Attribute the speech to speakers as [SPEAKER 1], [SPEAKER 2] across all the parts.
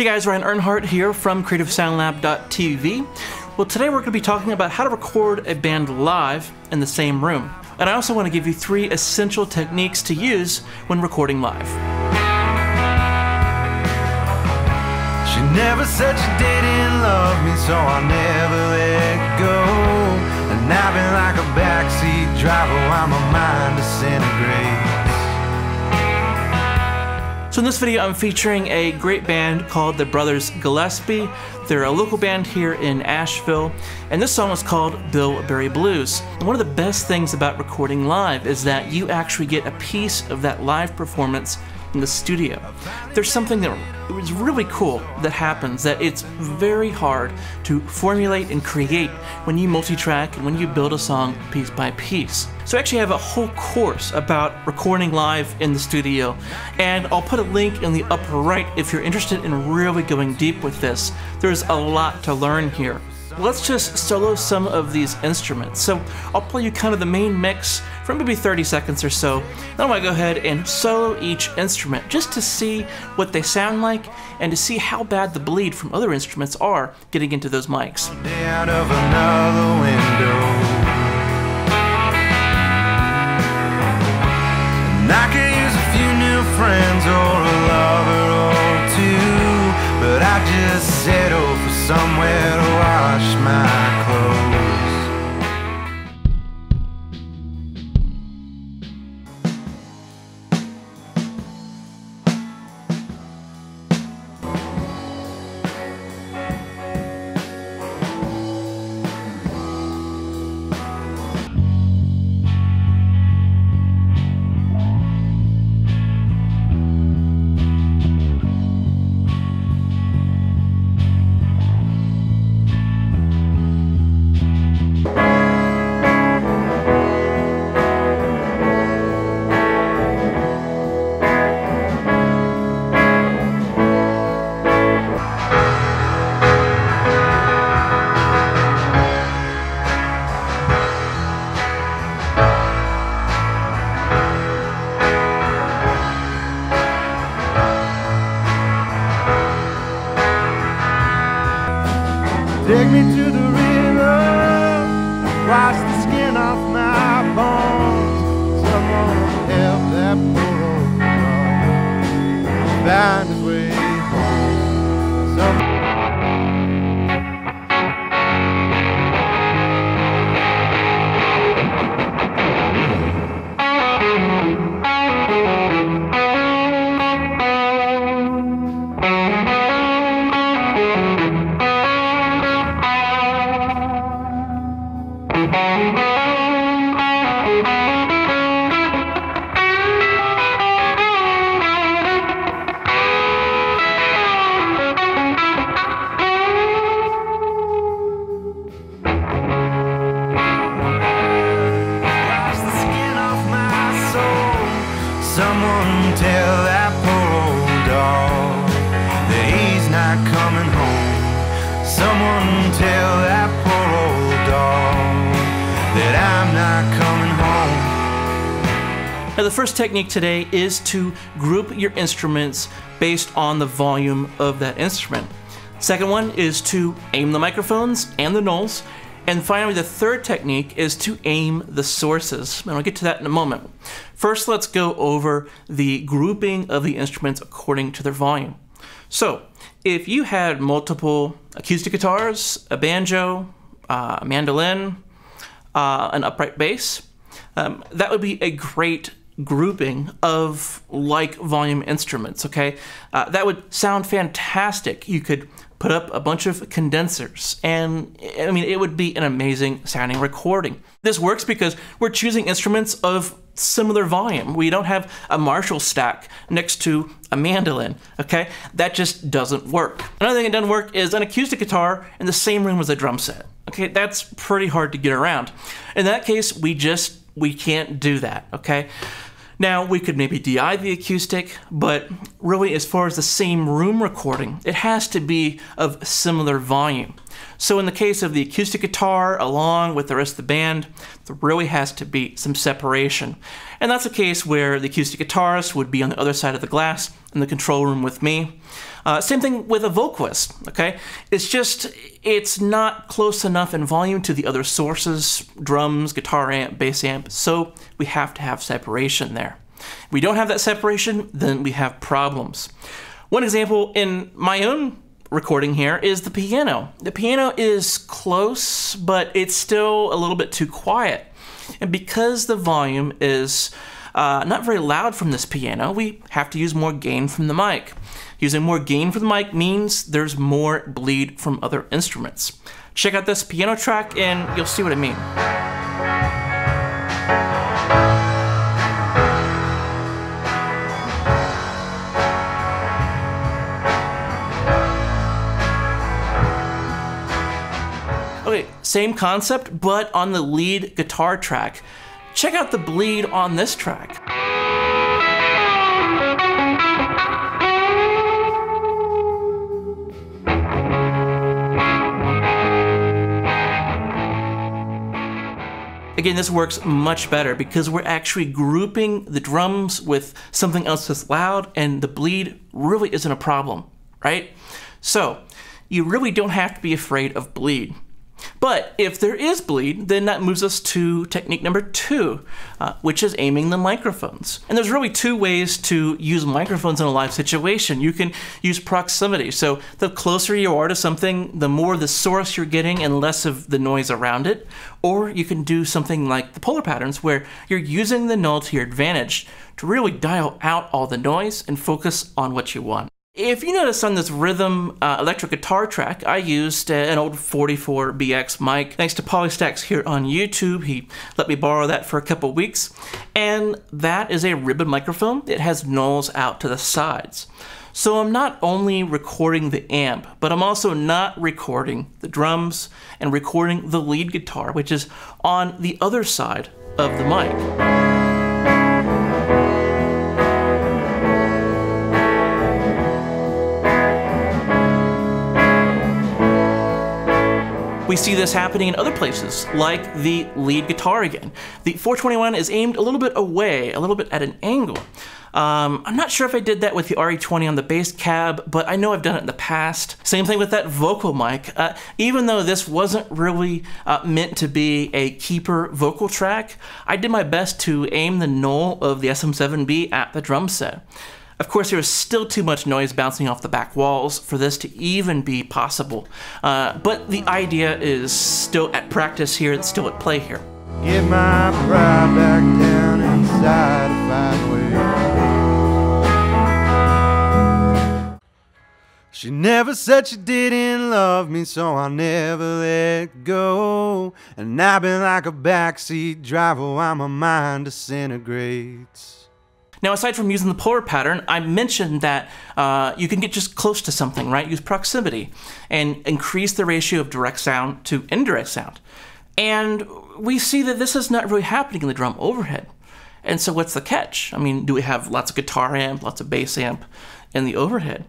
[SPEAKER 1] Hey guys, Ryan Earnhardt here from CreativeSoundLab.tv. Well, today we're going to be talking about how to record a band live in the same room. And I also want to give you three essential techniques to use when recording live.
[SPEAKER 2] She never said she didn't love me, so I never let go. And I've been like a backseat driver while my mind disintegrates.
[SPEAKER 1] So in this video, I'm featuring a great band called the Brothers Gillespie. They're a local band here in Asheville, and this song is called Bill-Berry Blues. And one of the best things about recording live is that you actually get a piece of that live performance in the studio. There's something that is really cool that happens that it's very hard to formulate and create when you multi-track and when you build a song piece by piece. So I actually have a whole course about recording live in the studio and I'll put a link in the upper right if you're interested in really going deep with this. There's a lot to learn here let's just solo some of these instruments. So I'll play you kind of the main mix for maybe 30 seconds or so. Then I'm gonna go ahead and solo each instrument just to see what they sound like and to see how bad the bleed from other instruments are getting into those mics.
[SPEAKER 2] Out of another window. Take me to the river, wash the skin off my bones. Someone help that poor old dog. Find his way
[SPEAKER 1] the first technique today is to group your instruments based on the volume of that instrument. Second one is to aim the microphones and the nulls. And finally, the third technique is to aim the sources. And I'll get to that in a moment. First, let's go over the grouping of the instruments according to their volume. So, if you had multiple acoustic guitars, a banjo, uh, a mandolin, uh, an upright bass, um, that would be a great grouping of like volume instruments, okay? Uh, that would sound fantastic. You could put up a bunch of condensers and I mean it would be an amazing sounding recording. This works because we're choosing instruments of similar volume. We don't have a Marshall stack next to a mandolin, okay? That just doesn't work. Another thing that doesn't work is an acoustic guitar in the same room as a drum set. Okay, that's pretty hard to get around. In that case, we just we can't do that, okay? Now, we could maybe DI the acoustic, but really, as far as the same room recording, it has to be of similar volume. So in the case of the acoustic guitar, along with the rest of the band, there really has to be some separation. And that's a case where the acoustic guitarist would be on the other side of the glass in the control room with me. Uh, same thing with a vocalist, okay? It's just, it's not close enough in volume to the other sources, drums, guitar amp, bass amp, so we have to have separation there. If we don't have that separation, then we have problems. One example in my own recording here is the piano. The piano is close, but it's still a little bit too quiet. And because the volume is uh, not very loud from this piano, we have to use more gain from the mic. Using more gain from the mic means there's more bleed from other instruments. Check out this piano track and you'll see what I mean. Okay, same concept, but on the lead guitar track. Check out the bleed on this track. Again, this works much better because we're actually grouping the drums with something else that's loud and the bleed really isn't a problem, right? So, you really don't have to be afraid of bleed. But if there is bleed, then that moves us to technique number two, uh, which is aiming the microphones. And there's really two ways to use microphones in a live situation. You can use proximity. So the closer you are to something, the more the source you're getting and less of the noise around it. Or you can do something like the polar patterns, where you're using the null to your advantage to really dial out all the noise and focus on what you want. If you notice on this rhythm uh, electric guitar track, I used uh, an old 44BX mic. Thanks to Polystax here on YouTube, he let me borrow that for a couple weeks. And that is a ribbon microphone. It has nulls out to the sides. So I'm not only recording the amp, but I'm also not recording the drums and recording the lead guitar, which is on the other side of the mic. We see this happening in other places, like the lead guitar again. The 421 is aimed a little bit away, a little bit at an angle. Um, I'm not sure if I did that with the RE20 on the bass cab, but I know I've done it in the past. Same thing with that vocal mic. Uh, even though this wasn't really uh, meant to be a keeper vocal track, I did my best to aim the null of the SM7B at the drum set. Of course, there is still too much noise bouncing off the back walls for this to even be possible. Uh, but the idea is still at practice here, it's still at play here.
[SPEAKER 2] Get my pride back down inside to find way. She never said she didn't love me, so I never let go. And I've been like a backseat driver while my mind disintegrates.
[SPEAKER 1] Now, aside from using the polar pattern, I mentioned that uh, you can get just close to something, right? Use proximity and increase the ratio of direct sound to indirect sound. And we see that this is not really happening in the drum overhead. And so what's the catch? I mean, do we have lots of guitar amp, lots of bass amp in the overhead?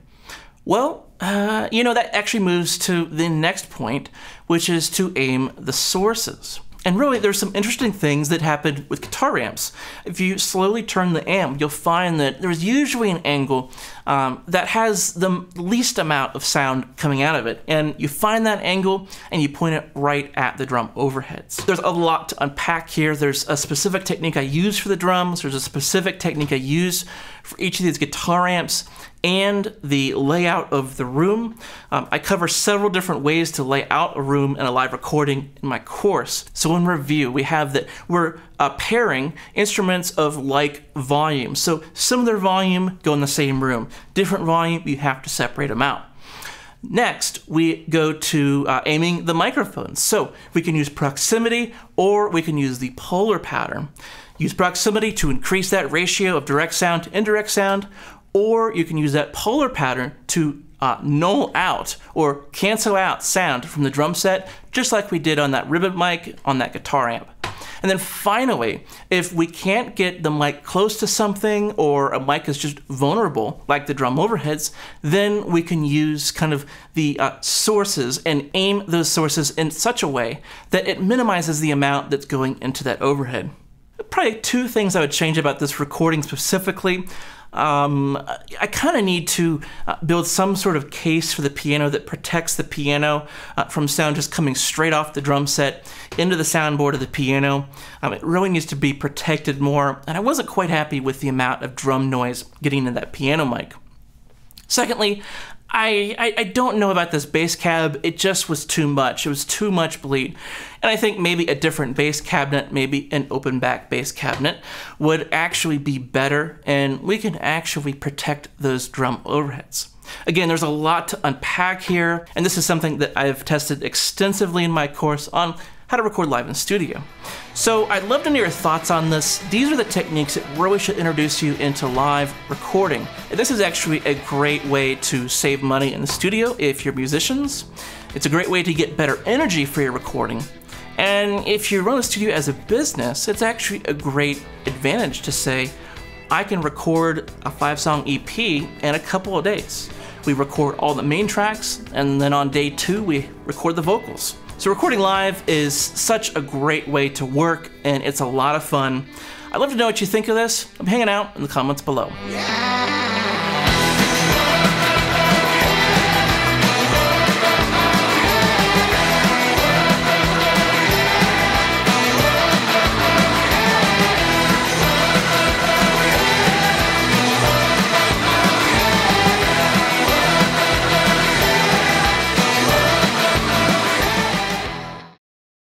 [SPEAKER 1] Well, uh, you know, that actually moves to the next point, which is to aim the sources. And really, there's some interesting things that happen with guitar amps. If you slowly turn the amp, you'll find that there's usually an angle um, that has the least amount of sound coming out of it. And you find that angle and you point it right at the drum overheads. There's a lot to unpack here. There's a specific technique I use for the drums. There's a specific technique I use for each of these guitar amps and the layout of the room. Um, I cover several different ways to lay out a room in a live recording in my course. So in review, we have that we're uh, pairing instruments of like volume. So similar volume go in the same room. Different volume, you have to separate them out. Next, we go to uh, aiming the microphones. So we can use proximity or we can use the polar pattern. Use proximity to increase that ratio of direct sound to indirect sound, or you can use that polar pattern to uh, null out or cancel out sound from the drum set, just like we did on that ribbon mic on that guitar amp. And then finally, if we can't get the mic close to something or a mic is just vulnerable, like the drum overheads, then we can use kind of the uh, sources and aim those sources in such a way that it minimizes the amount that's going into that overhead. Probably two things I would change about this recording specifically. Um, I kind of need to uh, build some sort of case for the piano that protects the piano uh, from sound just coming straight off the drum set into the soundboard of the piano. Um, it really needs to be protected more, and I wasn't quite happy with the amount of drum noise getting in that piano mic. Secondly, I, I, I, don't know about this bass cab. It just was too much. It was too much bleed. And I think maybe a different bass cabinet, maybe an open back bass cabinet, would actually be better and we can actually protect those drum overheads. Again, there's a lot to unpack here, and this is something that I've tested extensively in my course on how to record live in studio. So I'd love to know your thoughts on this. These are the techniques that really should introduce you into live recording. This is actually a great way to save money in the studio if you're musicians. It's a great way to get better energy for your recording. And if you run a studio as a business, it's actually a great advantage to say, I can record a five song EP in a couple of days. We record all the main tracks, and then on day two, we record the vocals. So recording live is such a great way to work and it's a lot of fun. I'd love to know what you think of this. I'm hanging out in the comments below. Yeah.